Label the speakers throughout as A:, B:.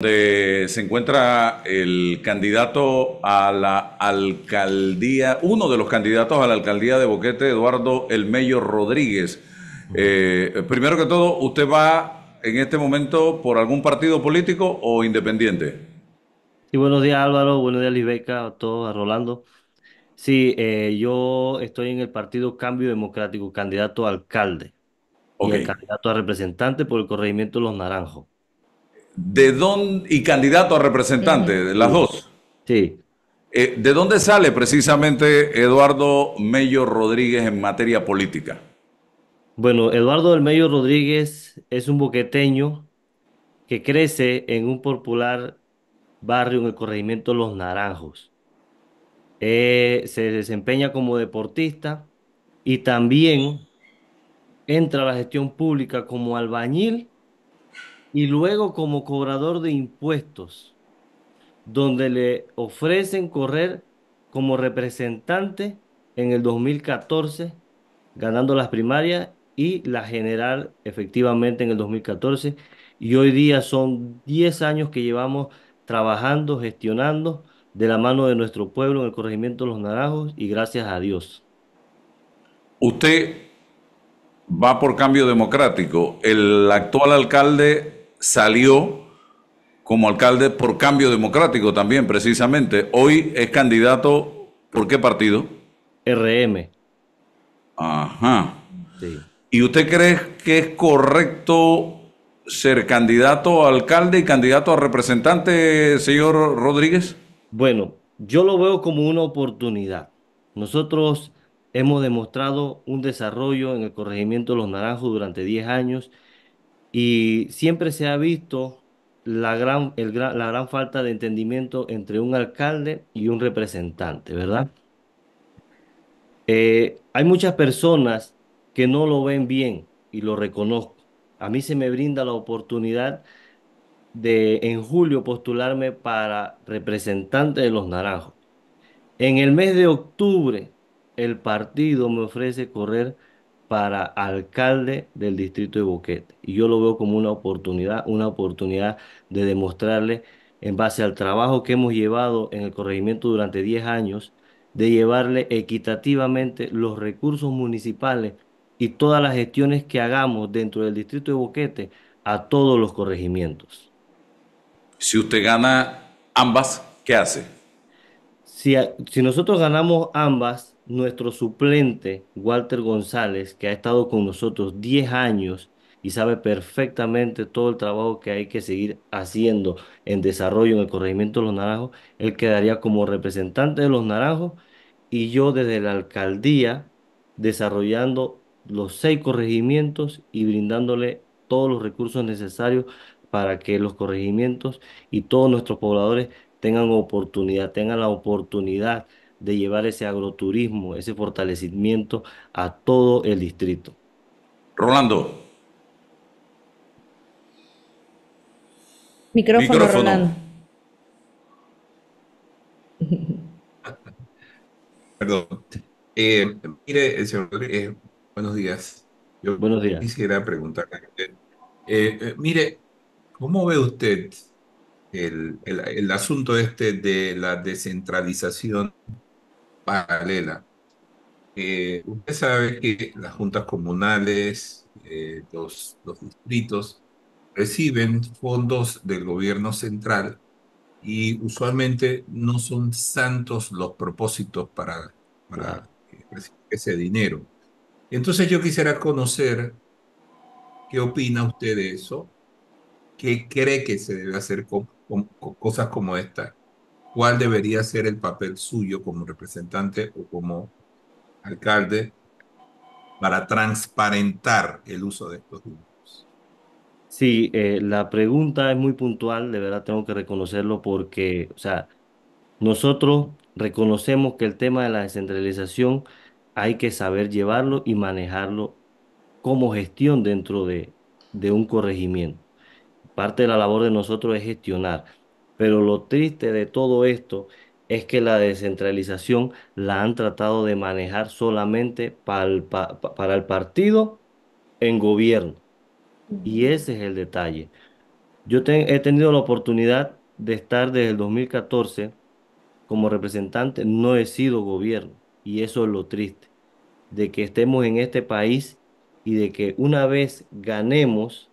A: donde se encuentra el candidato a la alcaldía, uno de los candidatos a la alcaldía de Boquete, Eduardo El Mello Rodríguez. Eh, primero que todo, ¿usted va en este momento por algún partido político o independiente?
B: Sí, buenos días Álvaro, buenos días Libeca, a todos, a Rolando. Sí, eh, yo estoy en el partido Cambio Democrático, candidato a alcalde y
A: Ok.
B: el candidato a representante por el corregimiento de Los Naranjos.
A: ¿De dónde, y candidato a representante, de las dos?
B: sí.
A: Eh, ¿de dónde sale precisamente Eduardo Mello Rodríguez en materia política?
B: Bueno, Eduardo del Medio Rodríguez es un boqueteño que crece en un popular barrio en el corregimiento Los Naranjos. Eh, se desempeña como deportista y también entra a la gestión pública como albañil y luego como cobrador de impuestos, donde le ofrecen correr como representante en el 2014, ganando las primarias y la general efectivamente en el 2014. Y hoy día son 10 años que llevamos trabajando, gestionando de la mano de nuestro pueblo en el corregimiento de Los Naranjos y gracias a Dios.
A: Usted va por cambio democrático. El actual alcalde salió como alcalde por cambio democrático también, precisamente. Hoy es candidato, ¿por qué partido?
B: RM.
A: Ajá.
B: Sí.
A: ¿Y usted cree que es correcto ser candidato a alcalde y candidato a representante, señor Rodríguez?
B: Bueno, yo lo veo como una oportunidad. Nosotros hemos demostrado un desarrollo en el corregimiento de Los Naranjos durante 10 años y siempre se ha visto la gran, el la gran falta de entendimiento entre un alcalde y un representante, ¿verdad? Eh, hay muchas personas que no lo ven bien y lo reconozco. A mí se me brinda la oportunidad de en julio postularme para representante de Los Naranjos. En el mes de octubre, el partido me ofrece correr para alcalde del distrito de Boquete. Y yo lo veo como una oportunidad, una oportunidad de demostrarle, en base al trabajo que hemos llevado en el corregimiento durante 10 años, de llevarle equitativamente los recursos municipales y todas las gestiones que hagamos dentro del distrito de Boquete a todos los corregimientos.
A: Si usted gana ambas, ¿qué hace?
B: Si, si nosotros ganamos ambas, nuestro suplente, Walter González, que ha estado con nosotros 10 años y sabe perfectamente todo el trabajo que hay que seguir haciendo en desarrollo en el corregimiento de Los Naranjos, él quedaría como representante de Los Naranjos y yo desde la alcaldía desarrollando los seis corregimientos y brindándole todos los recursos necesarios para que los corregimientos y todos nuestros pobladores tengan oportunidad, tengan la oportunidad de llevar ese agroturismo, ese fortalecimiento a todo el distrito.
A: Rolando,
C: Micrófono,
A: micrófono.
C: Rolando.
D: Perdón. Eh, mire, señor Rodríguez, buenos días. Yo
B: Buenos días.
D: quisiera preguntarle a usted, eh, eh, mire, ¿cómo ve usted el, el- el asunto este de la descentralización paralela? Eh, usted sabe que las juntas comunales, eh, los, los distritos, reciben fondos del gobierno central y usualmente no son santos los propósitos para, para ese dinero. Entonces yo quisiera conocer qué opina usted de eso, qué cree que se debe hacer con, con- con cosas como esta, cuál debería ser el papel suyo como representante o como alcalde para transparentar el uso de estos dineros.
B: Sí, eh, la pregunta es muy puntual, de verdad tengo que reconocerlo porque, o sea, nosotros reconocemos que el tema de la descentralización hay que saber llevarlo y manejarlo como gestión dentro de, de un corregimiento. Parte de la labor de nosotros es gestionar, pero lo triste de todo esto es que la descentralización la han tratado de manejar solamente para el, pa- pa- para el partido en gobierno. Y ese es el detalle. Yo te- he tenido la oportunidad de estar desde el 2014 como representante, no he sido gobierno y eso es lo triste, de que estemos en este país y de que una vez ganemos,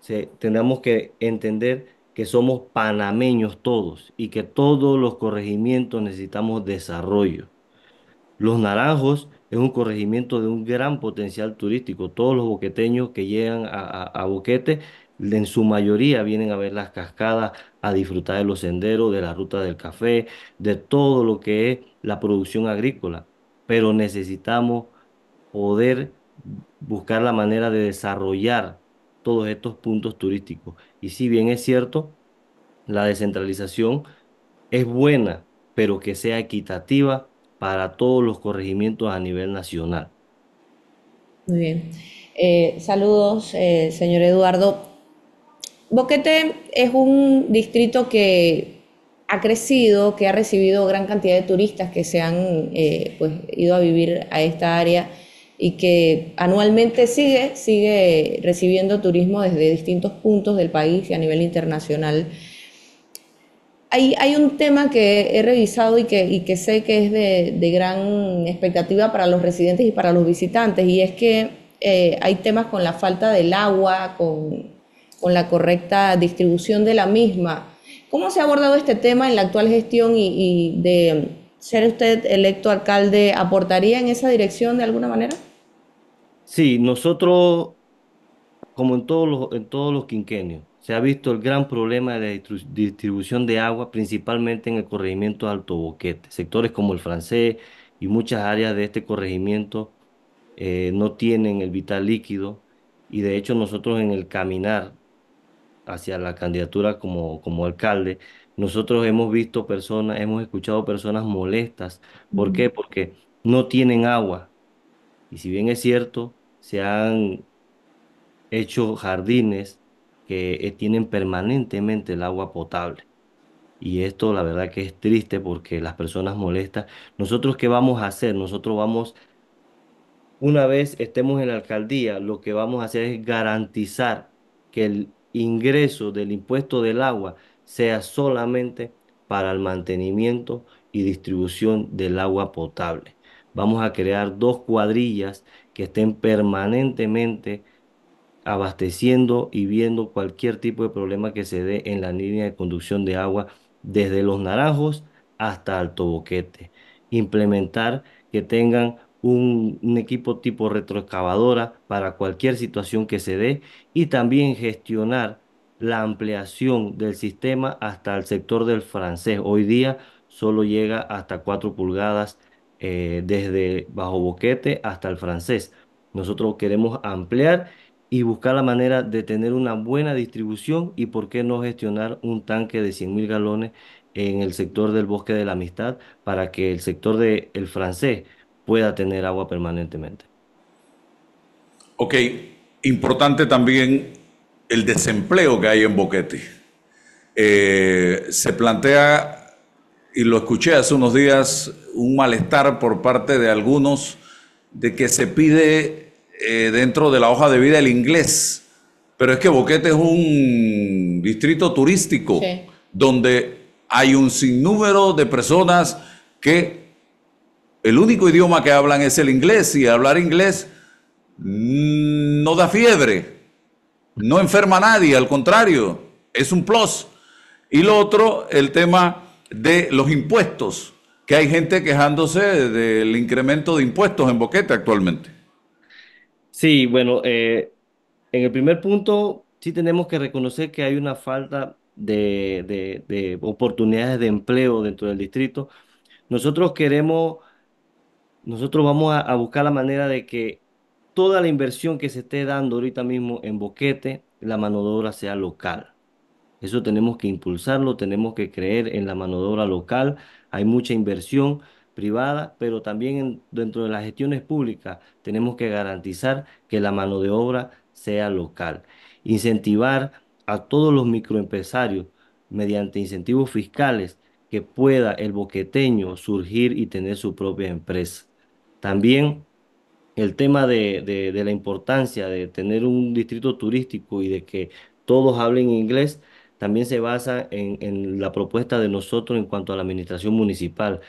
B: se, tenemos que entender que somos panameños todos y que todos los corregimientos necesitamos desarrollo. Los Naranjos es un corregimiento de un gran potencial turístico. Todos los boqueteños que llegan a, a- Boquete, en su mayoría vienen a ver las cascadas, a disfrutar de los senderos, de la ruta del café, de todo lo que es la producción agrícola. Pero necesitamos poder buscar la manera de desarrollar todos estos puntos turísticos. Y si bien es cierto, la descentralización es buena, pero que sea equitativa para todos los corregimientos a nivel nacional.
C: Muy bien. Eh, saludos, eh, señor Eduardo. Boquete es un distrito que ha crecido, que ha recibido gran cantidad de turistas que se han eh, pues, ido a vivir a esta área y que anualmente sigue, sigue recibiendo turismo desde distintos puntos del país y a nivel internacional. Hay, hay un tema que he revisado y que, y que sé que es de, de gran expectativa para los residentes y para los visitantes, y es que eh, hay temas con la falta del agua, con, con la correcta distribución de la misma. ¿Cómo se ha abordado este tema en la actual gestión y, y de ser usted electo alcalde, aportaría en esa dirección de alguna manera?
B: Sí, nosotros, como en todos los, en todos los quinquenios, se ha visto el gran problema de la distribución de agua, principalmente en el corregimiento de Alto Boquete. Sectores como el francés y muchas áreas de este corregimiento eh, no tienen el vital líquido y de hecho nosotros en el caminar hacia la candidatura como, como alcalde, nosotros hemos visto personas, hemos escuchado personas molestas. ¿Por qué? Porque no tienen agua. Y si bien es cierto, se han hecho jardines que eh, tienen permanentemente el agua potable. Y esto la verdad que es triste porque las personas molestas. ¿Nosotros qué vamos a hacer? Nosotros vamos una vez estemos en la alcaldía, lo que vamos a hacer es garantizar que el ingreso del impuesto del agua sea solamente para el mantenimiento y distribución del agua potable. Vamos a crear dos cuadrillas que estén permanentemente abasteciendo y viendo cualquier tipo de problema que se dé en la línea de conducción de agua desde Los Naranjos hasta Alto Boquete. Implementar que tengan un, un equipo tipo retroexcavadora para cualquier situación que se dé y también gestionar la ampliación del sistema hasta el sector del francés. Hoy día solo llega hasta 4 pulgadas eh, desde Bajo Boquete hasta el francés. Nosotros queremos ampliar y buscar la manera de tener una buena distribución y por qué no gestionar un tanque de 100 mil galones en el sector del Bosque de la Amistad para que el sector del francés pueda tener agua permanentemente.
A: Ok, importante también el desempleo que hay en Boquete. Eh, se plantea, y lo escuché hace unos días, un malestar por parte de algunos de que se pide eh, dentro de la hoja de vida el inglés. Pero es que Boquete es un distrito turístico
C: Sí.
A: donde hay un sinnúmero de personas que el único idioma que hablan es el inglés y hablar inglés no da fiebre, no enferma a nadie, al contrario, es un plus. Y lo otro, el tema de los impuestos, que hay gente quejándose del incremento de impuestos en Boquete actualmente.
B: Sí, bueno, eh, en el primer punto sí tenemos que reconocer que hay una falta de, de de oportunidades de empleo dentro del distrito. Nosotros queremos Nosotros vamos a, a buscar la manera de que toda la inversión que se esté dando ahorita mismo en Boquete, la mano de obra sea local. Eso tenemos que impulsarlo, tenemos que creer en la mano de obra local. Hay mucha inversión privada, pero también en- dentro de las gestiones públicas tenemos que garantizar que la mano de obra sea local. Incentivar a todos los microempresarios mediante incentivos fiscales que pueda el boqueteño surgir y tener su propia empresa. También el tema de la importancia de tener un distrito turístico y de que todos hablen inglés, también se basa en, la propuesta de nosotros en cuanto a la administración municipal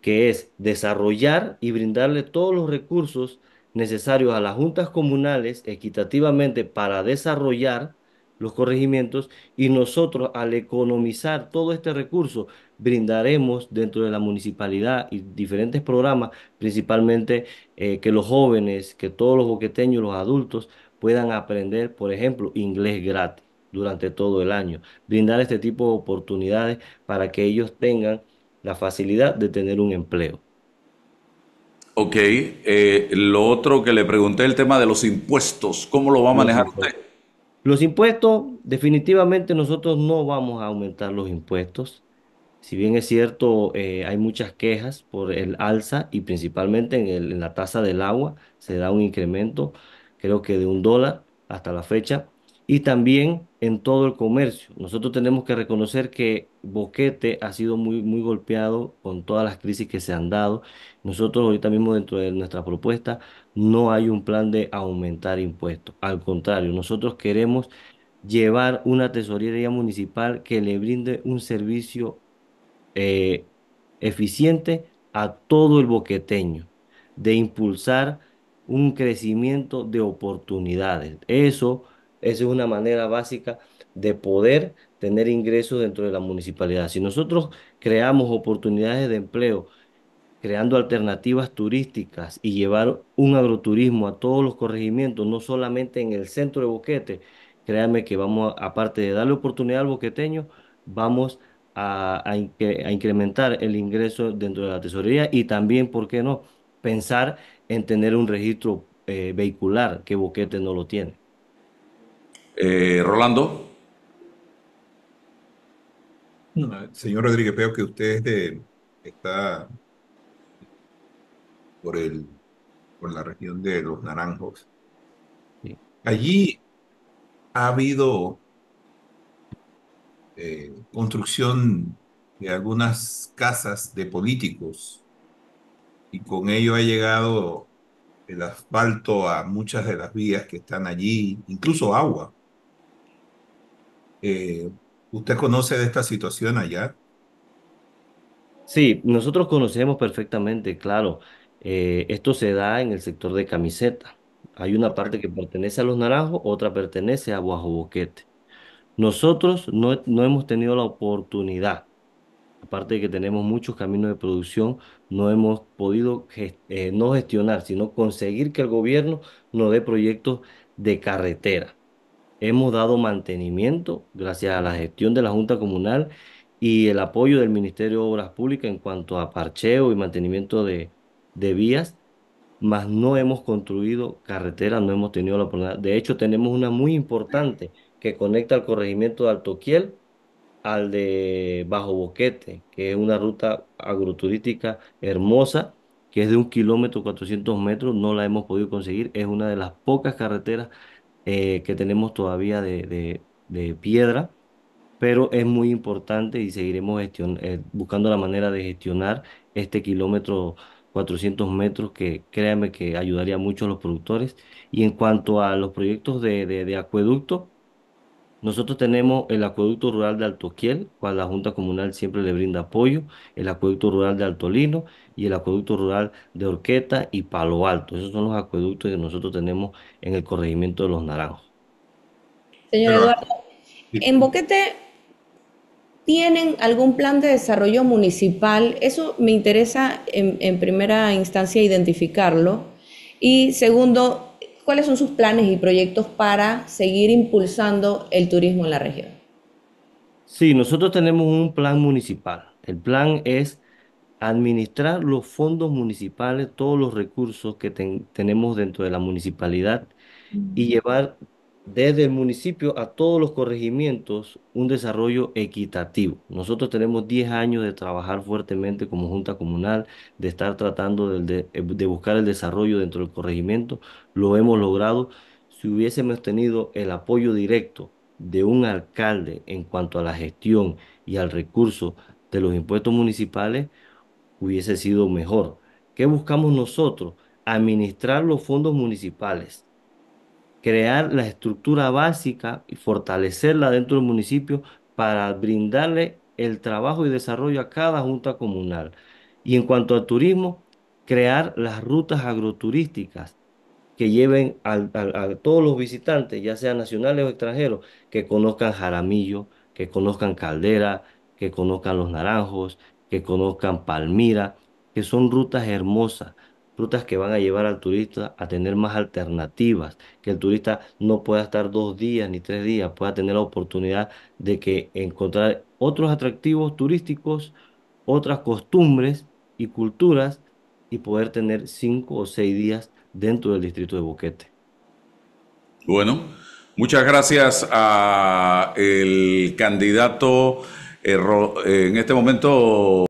B: que es desarrollar y brindarle todos los recursos necesarios a las juntas comunales equitativamente para desarrollar los corregimientos y nosotros al economizar todo este recurso brindaremos dentro de la municipalidad y diferentes programas, principalmente eh, que los jóvenes, que todos los boqueteños, los adultos puedan aprender, por ejemplo, inglés gratis durante todo el año, brindar este tipo de oportunidades para que ellos tengan la facilidad de tener un empleo.
A: Ok, eh, lo otro que le pregunté, el tema de los impuestos, ¿cómo lo va a
B: Los
A: manejar usted?
B: impuestos. Los impuestos, definitivamente nosotros no vamos a aumentar los impuestos. Si bien es cierto, eh, hay muchas quejas por el alza y principalmente en el- en la tasa del agua se da un incremento, creo que de un dólar hasta la fecha, y también en todo el comercio. Nosotros tenemos que reconocer que Boquete ha sido muy, muy golpeado con todas las crisis que se han dado. Nosotros ahorita mismo dentro de nuestra propuesta no hay un plan de aumentar impuestos. Al contrario, nosotros queremos llevar una tesorería municipal que le brinde un servicio eh, eficiente a todo el boqueteño, de impulsar un crecimiento de oportunidades. Eso, eso es una manera básica de poder tener ingresos dentro de la municipalidad. Si nosotros creamos oportunidades de empleo, creando alternativas turísticas y llevar un agroturismo a todos los corregimientos, no solamente en el centro de Boquete. Créanme que vamos, a- aparte de darle oportunidad al boqueteño, vamos a, a incrementar el ingreso dentro de la tesorería y también, ¿por qué no?, pensar en tener un registro eh, vehicular que Boquete no lo tiene.
A: Eh, Rolando,
D: Señor Rodríguez, veo que usted es de- está por el, por la región de Los Naranjos. Allí ha habido eh, construcción de algunas casas de políticos y con ello ha llegado el asfalto a muchas de las vías que están allí, incluso agua. Eh, ¿usted conoce de esta situación allá?
B: Sí, nosotros conocemos perfectamente, claro, eh, esto se da en el sector de camiseta. Hay una parte que pertenece a los naranjos, otra pertenece a Bajo Boquete. Nosotros no, no hemos tenido la oportunidad, aparte de que tenemos muchos caminos de producción, no hemos podido eh, no gestionar, sino conseguir que el gobierno nos dé proyectos de carretera. Hemos dado mantenimiento gracias a la gestión de la Junta Comunal y el apoyo del Ministerio de Obras Públicas en cuanto a parcheo y mantenimiento de, vías, mas no hemos construido carreteras, no hemos tenido la oportunidad. De hecho, tenemos una muy importante que conecta al corregimiento de Altoquiel al de Bajo Boquete, que es una ruta agroturística hermosa, que es de un kilómetro 400 metros, no la hemos podido conseguir, es una de las pocas carreteras eh, que tenemos todavía de, de- piedra, pero es muy importante y seguiremos eh, buscando la manera de gestionar este kilómetro 400 metros que créanme que ayudaría mucho a los productores. Y en cuanto a los proyectos de, de acueducto, nosotros tenemos el acueducto rural de Altoquiel, cual la Junta Comunal siempre le brinda apoyo, el acueducto rural de Altolino y el acueducto rural de Orqueta y Palo Alto. Esos son los acueductos que nosotros tenemos en el corregimiento de Los Naranjos.
C: Señor Eduardo, en Boquete ¿Tienen algún plan de desarrollo municipal? Eso me interesa en, en primera instancia identificarlo. Y segundo, ¿cuáles son sus planes y proyectos para seguir impulsando el turismo en la región?
B: Sí, nosotros tenemos un plan municipal. El plan es administrar los fondos municipales, todos los recursos que ten- tenemos dentro de la municipalidad y llevar desde el municipio a todos los corregimientos un desarrollo equitativo. Nosotros tenemos 10 años de trabajar fuertemente como Junta Comunal, de estar tratando de, de buscar el desarrollo dentro del corregimiento. Lo hemos logrado. Si hubiésemos tenido el apoyo directo de un alcalde en cuanto a la gestión y al recurso de los impuestos municipales, hubiese sido mejor. ¿Qué buscamos nosotros? Administrar los fondos municipales crear la estructura básica y fortalecerla dentro del municipio para brindarle el trabajo y desarrollo a cada junta comunal. Y en cuanto al turismo, crear las rutas agroturísticas que lleven a todos los visitantes, ya sean nacionales o extranjeros, que conozcan Jaramillo, que conozcan Caldera, que conozcan Los Naranjos, que conozcan Palmira, que son rutas hermosas, rutas que van a llevar al turista a tener más alternativas, que el turista no pueda estar dos días ni tres días, pueda tener la oportunidad de que encontrar otros atractivos turísticos, otras costumbres y culturas y poder tener cinco o seis días dentro del distrito de Boquete.
A: Bueno, muchas gracias a el candidato eh, en este momento